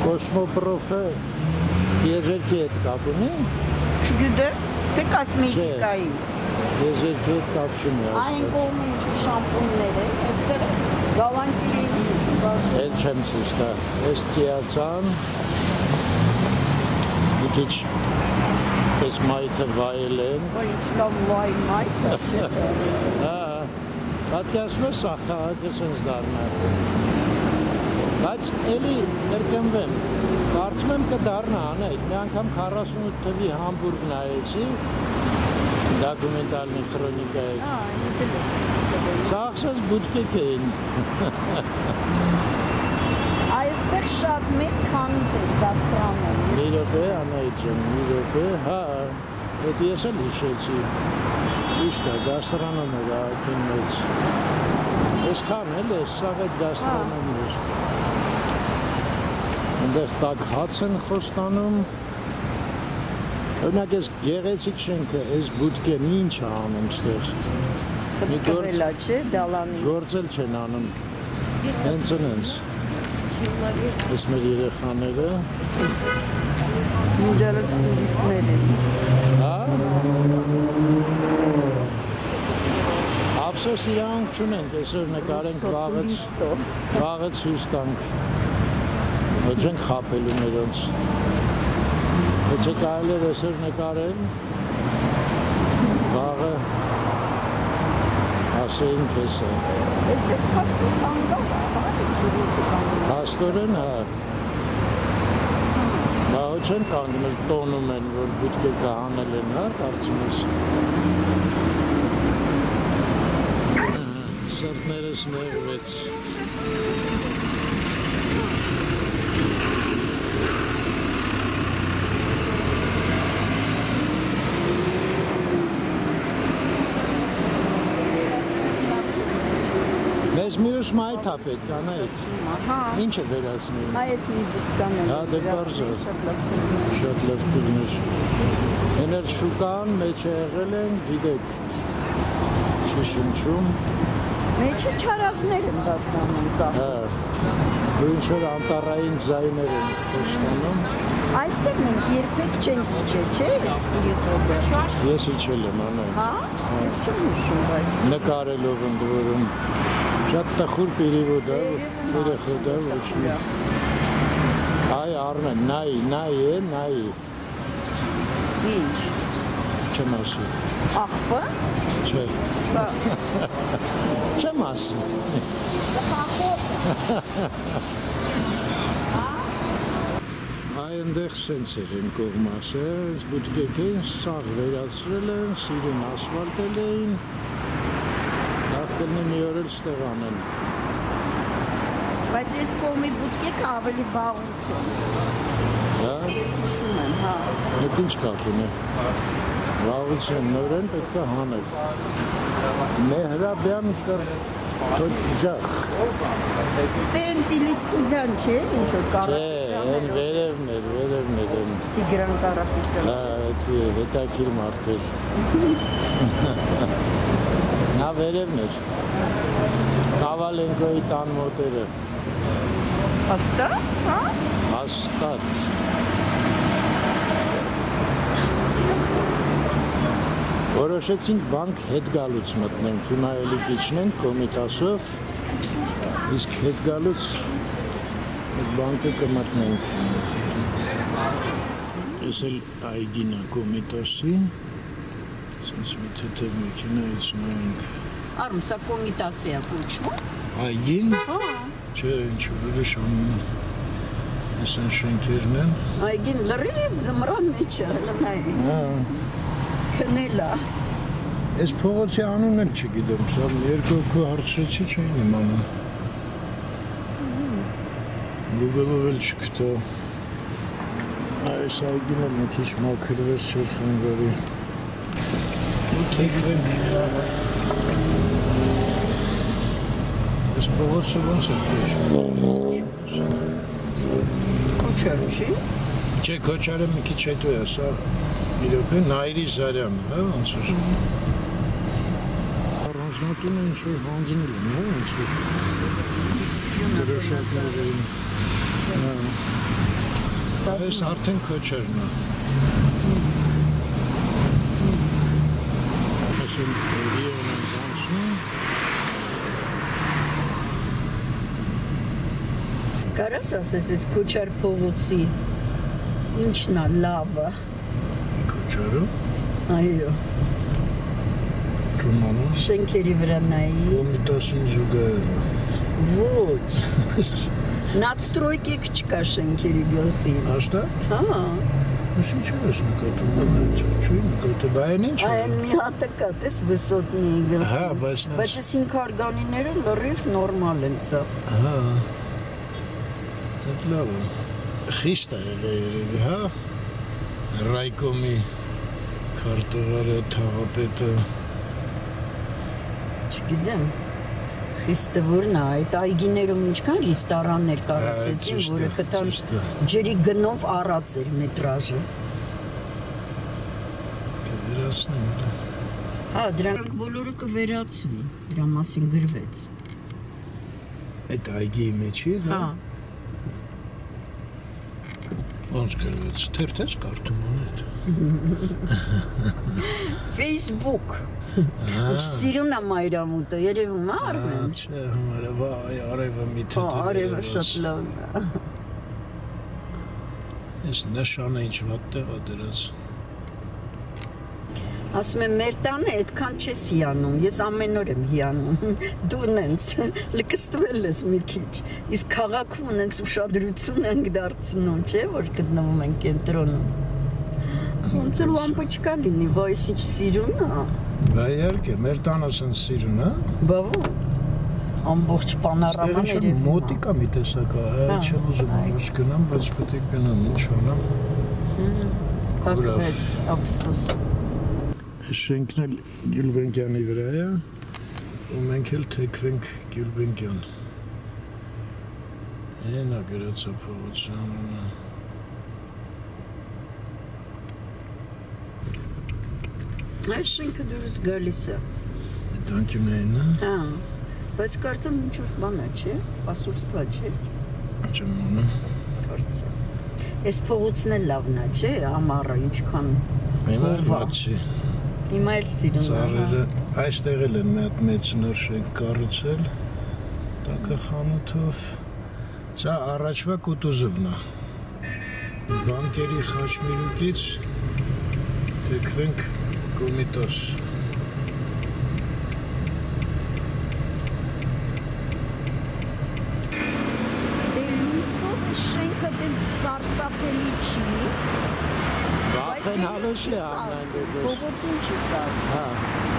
Կոսմոպրոֆը եզերքի հետ կապ ունի։ Չգիտեմ, թե կոսմետիկայի։ Եզերքի հետ կապ չունի Այն կողմը ինչ շամպուններ են, այստեղ գալանտիրի ինչ կար։ Էլ չեմ ցույց տա։ Ես ծիացան։ Մի քիչ այս մայթը վայել են։ ինչ լավ լայն մայթ է։ Հա։ Պատկերացնում ես սա քաղաքը sense դառնա։ Բայց էլի կրկնվեմ։ Կարծում եմ կդառնա անել։ Մի անգամ 48 թվի Համբուրգ նայեցի դոկումենտալնի քրոնիկայի։ Ա, ինչ է լսած։ Սա ախսած բուտկեք էին։ Այստեղ շատ մեծ խանութ է գաստրոնում։ Մի րոպե, Անահիտ ջան, մի րոպե։ Հա, այդ ես էլ հիշեցի։ Ճիշտ է, գաստրոնոմը գաղափին մեծ։ Այսքան էլ է, սա այդ գաստրոնոմն էր։ Այնտեղ տակ հաց են խոստանում։ Օրինակ այս գեղեցիկ շենքը, այս բուտկեն ինչ է անում ստեղ։ Խցկվելա չէ, դալանի։ Գործել չեն անում։ Հենց այնց։ Այս մեր երեխաները, Միջերից տուրիստներ են։ հա։ Ափսոս իրանք չունենք, այսօր նկարենք վաղը վաղը ցույց տանք։ Ոչ չենք խապելու նրանց։ Եթե կարելի է այսօր նկարել, վաղը ասեին քեզ է։ Այստեղ փաստը կանգա, հա, այս ժողովուրդը կանգնում։ Փաստորեն, հա։ Բա ոչ են կանգնել, տոնում են, որ բուտկե կհանել են, հա, կարծում ես։ Սրտներս նեղվեց։ Մեզ մյուս մայթա պետք անայից։ Հա։ Ինչ է վերացնի։ Այս մի բուտկան է։ Հա, դե բարձր է։ Շատ լավ է։ կլիներ։ Էներ շուկան մեջ է եղել են, գիտեք։ Չի շնչում։ Մեջը չարազներ են դաստանում ծախ։ Հա։ Ու ինչ որ անտարային ձայներ են խոստանում։ Այստեղ մենք երբեք չենք իջել, չէ՞, այս պիրիտոբը։ Ես իջել եմ անայից։ Հա։ Նկարելով ընդ որում։ Շատ տխուր պիրիվոդ է, երեխոդ է, ոչ մի։ Այ Արմեն, նայ, նայ է, նայ։ ինչ։ Չեմ ասի։ Աղբը։ Չէ, Բա չեմ ասի։ ծխախոտ։ Այ այնտեղ սենց էր են կողմասը, այս բուտկեքին սաղ վերացրել են, սիրուն ասվալտել էին, կլնի մի օր էլ ստեղ անեն։ Բայց այս կողմի բուտկեկը ավելի բաղուց է։ Հա, Ես հիշում եմ, հա։ այդ ինչ կապ ունի։ Վաղուց են նորեն պետք է հանել։ Մեհրաբյան կր թոջախ։ Ստենց իլիսկուդյան չէ, ինչ որ Չէ, կարապետյան են վերևն էր, վերևն էր են։ Տիգրան Կարապետյան։ Հա, այդ հետաքրիր մարդ էր։ Նա վերևն էր։ Կավալենկոյի տան մոտերը։ Հաստա՞, հա։ Հաստատ։ Որոշեցինք բանկ հետ գալուց մտնենք, հիմա էլի կիչնենք կոմիտասով, իսկ հետ գալուց այդ բանկը կմտնենք։ Ես էլ այգին կոմիտասի, սենց մի թեթև մեքենայից նայենք։ Արմ, սա կոմիտասիա կոչվում։ Այգին, Հա։ չէ, ինչ ուրիշ անուն, են շենքերն են, Այգին լրիվ ձմռան մեջ է, հələ նայ։ հա, Քնելա։ Այս փողոցի անունն էլ չգիտեմ, սա երկու քո հարցրեցի չէին իմանում։ Google-ով էլ չգտա։ Այս այգին էլ մի քիչ մաքրվեց չէր խանգարի։ Ու թեգվեն Այս փողոցը ոնց է կոչվում։ Կոչարուշի։ Չէ, Քոչարը մի քիչ հետո է, սա մի րոպե Նայիրի Զարյան, հա, ոնց էր։ Առանձնատունը ինչ որ հանձնել են, հա, ոնց որ։ Դրոշակներ էին։ Հա։ Սա Այս արդեն քոչերն է։ Այսին ռիոն են դանցնում։ կարաս ասես այս քոչար փողոցի ինչն է լավը։ Քոչերը Այո, ճումանը շենքերի վրա նայի։ կոմիտասին զուգահեռ։ Ոչ, նացտրոյկի չկա շենքերի գլխին։ Աշտա։ Հա, Ես ինչ ես նկատում, չի նկատում, այն ինչ է։ այն մի հատը կա, տես վսոտնի գլխին։ Հա, բայց նա- Բայց այս 5 հարգանիները լրիվ նորմալ են սա։ Հա։ Այդ լավ է։ Խիստ է երևի, հա։ Ռայկոմի քարտուղարը, թաղապետը։ Չգիտեմ։ Խիստը որն է, այդ այգիներում ինչքան ռեստորաններ կառուցեցին, որը կտան ջրի գնով առած էր մետրաժը։ Կվերացնեմ դա։ Հա, դրանք բոլորը կվերացվի։ Դրա մասին գրվեց։ Այդ այգիի մեջի, հա։ Հա, Ոնց գրվեց։ Թերթես կարդում Facebook։ Հա։ Ոչ սիրուն է մայրամուտը, երևում է Արմեն։ Չէ, համարը, վայ, արևը մի Հա, թեթև։ արևը շատ լավն է։ Այս նշանը ինչ վատ տեղ է դրած։ Ասում եմ, մեր տանը այդքան չես հիանում, ես ամեն օր եմ հիանում։ Դու նենց լկստվել ես մի քիչ։ Իսկ քաղաքում նենց ուշադրություն ենք դարձնում, չէ՞, որ գտնվում ենք կենտրոնում։ Ոնց որ լամպը չկա լինի, վայ, ինչ սիրուն է։ Բա իհարկե, մեր տանը սենց սիրուն, հա։ Բա ոնց։ Ամբողջ պանորաման է։ մոտիկա մի տեսակ է, հա, չեմ ուզում ոչ գնամ, բայց պետք է գնամ, ինչ անեմ։ Փակվեց, ափսոս։ շենքն էլ Գյուլբենկյանի վրա է, ու մենք էլ թեքվենք Գյուլբենկյան։ Այնա գրածա փողոցանը։ Այս շենքը դուրս գալիս է։ Դանկյունային, Հա։ Բայց կարծեմ ինչ որ բան է, չէ՞։ Պասուլստվա, չէ՞։ չեմ ունում։ Կարծեմ։ Այս փողոցն էլ լավն է, չէ՞, ամառը ինչքան Հիմա մացի։ Հիմա էլ սիրում եմ։ Ծառերը այստեղ էլ են մի հատ մեծ նոր շենք կառուցել։ Տակը խանութով։ Սա առաջվա Կուտուզովն է։ Բանկերի խաչմերուկից թեքվենք Այս շենքը դենց սարսափելի չի։ Վախեն հալոշի է ամեն դեպս։ Փողոցին չի սա։ Հա,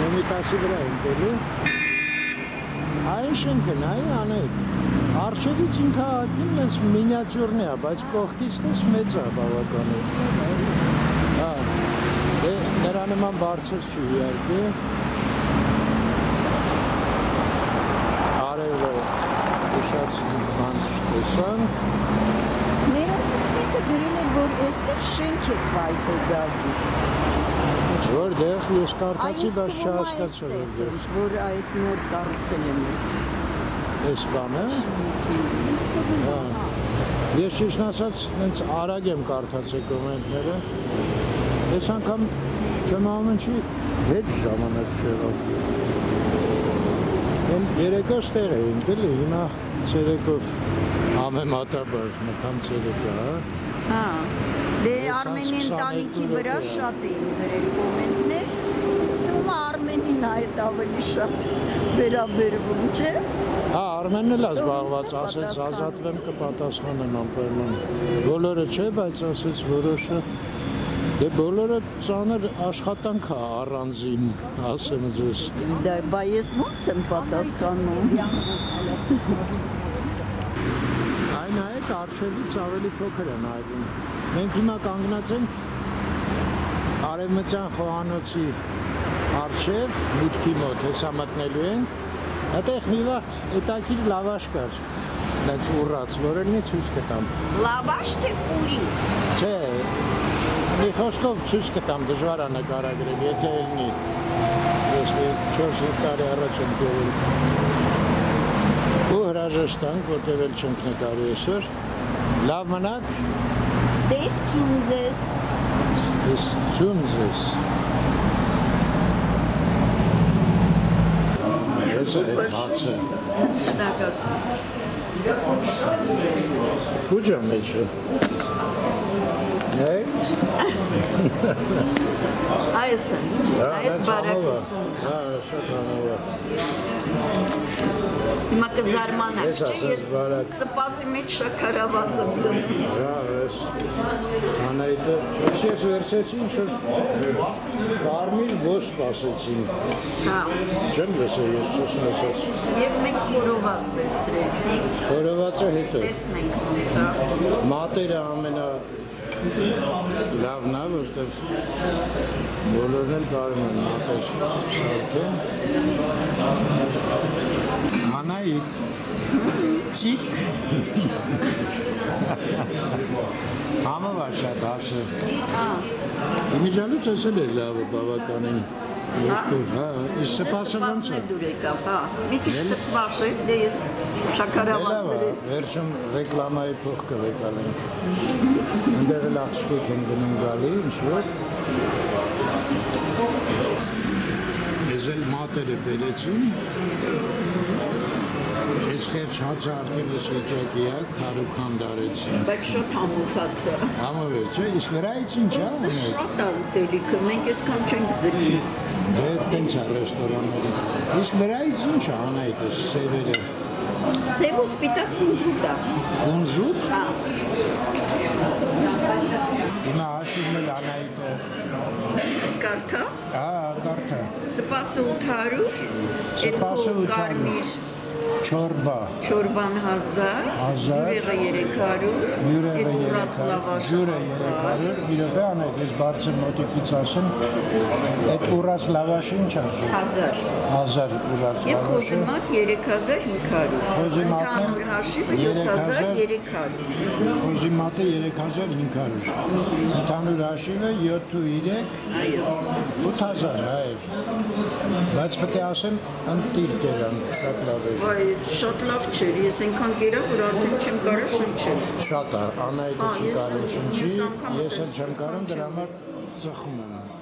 Կոմիտասի վրա են դելու։ Այն շենքը նայ անեք։ Արշևից ինքահատին լենց մինիատյուրն է, բայց կողքից դες մեծ է բավականին։ նրա նման բարձր չի իհարկե։ Արևը ուշած բան տեսանք։ Ներածից մեկը գրել էր, որ այստեղ շենք է բայթը գազից։ Որտեղ ես կարդացի, բայց չհասկացա որտեղ։ որ այս նոր կառուցել են ես։ Այս բանը։ Հա։ Ես ճիշտ ասած, հենց արագ եմ կարդացել կոմենտները։ Այս անգամ չեմ ամեն չի հետ ժամանակ չեղավ։ Եմ երեկո ստեղ էինք, էլի, հիմա ցերեկով համեմատաբար մտամ ցերեկա, հա։ Հա։ Դե Արմենի այս 22 ընտանիքի վրա շատ էին գրել կոմենտներ։ Ինձ թվում է Արմենին այդ ավելի շատ վերաբերվում, չէ՞։ Հա, Արմենն էլ է զբաղված, ասեց ազատվեմ կպատասխանեմ անպայման։ Բոլորը չէ, բայց ասեց որոշը Դե բոլորը ծանր աշխատանք է առանձին, ասեմ ձեզ։ Դա բա ես ո՞նց եմ պատասխանում։ Այն այդ արչևից ավելի փոքր է նայվում։ Մենք հիմա կանգնած ենք Արևմտյան խոհանոցի արչև, մուտքի մոտ, հեսա մտնելու ենք։ Այդտեղ մի վաղ հետաքրիր լավաշ կար։ Դից ուռած, որը նի ցույց կտամ։ Լավաշ թե պուրի։ Չէ, մի խոսքով ցույց կտամ, դժվար է նկարագրել, եթե ելնի։ Ես մի 4 տարի առաջ եմ գերել։ Ու հրաժեշտ տանք, որտեղ էլ չենք նկարի այսօր։ Լավ մնաք, Stay tuned. Ես ծունձ ես։ Ես է հացը։ Շնորհակալ։ Քուջա մեջը։ Նե։ Այսպես, այս բարակություն։ Հա, շատ հանավա։ Հիմա կզարմանաք, չէ՞, ես սպասի մեջ շաքարավազ եմ դնում։ Հա, ես անայտը ես ես վերցեցին շուտ կարմիր ոսպ ասեցին։ Հա։ Չեմ լսել ես ճիշտ ասած։ Եվ մենք խորոված վերցրեցինք, Խորովածը հետո։ տեսնենք ոնց է։ Մատերը ամենա լավն է, որտեղ բոլորն էլ կարող են մատեր շարքեն։ Անայիտ Չիկ Համը վաշատ հացը Հա։ Իմիջալուց ասել էր լավը բավականին հա, սպասը ոնց է։ դուր եկավ, հա։ Մի քիչ տտվաշ է, դե ես շաքարավազ Լավ է, դրեցի։ վերջում ռեկլամայի փող կվեկալենք։ Այնտեղ էլ աղջիկ են գնում գալի, ինչ որ։ Ես էլ մատերը բերեցին։ Ես հացը արդեն ես վիճակի է, քարուքան դարեցին։ Բայց շատ Համովեր, չէ, իսկ վրայից ինչ է Ոստը ունել։ շատ է ուտելիքը, մենք այսքան չենք ձգի։ Դե տենց է ռեստորանների։ Իսկ վրայից ինչ է անայդ է, սևերը։ Սև ու սպիտակ կունժուտ է։ Կունժուտ։ Հա։ Հիմա հաշիվն էլ անայդը։ Կարթա, Հա, կարթա։ սպասը 800, այդ քո 800. կարմիր Չորբա, չորբան 1000, Հազար. յուրեղը 300, յուրեղը այդ ուռած 300, լավաշը ջուրը 1000, 300, մի րոպե անեք, ես բարձր մոտիկից ասեմ, այդ ուռած լավաշը ինչ արժի։ 1000 1000 ուռած եւ լավաշը։ խոզիմատ 3500 Խոզիմատը ընդհանուր հաշիվը 7300 Խոզի մատը 3500։ Ընդհանուր հաշիվը 7 3 այո 8000 հայր։ Բայց պետք է ասեմ, ընտիր կերանք, շատ լավ էր։ վայ շատ լավ չէր ես այնքան կերա որ արդեն չեմ կարող շնչել Շատ է, անայդը Հա, չի կարող շնչի, ես էլ չեմ կարող, դրա համար ծխում եմ։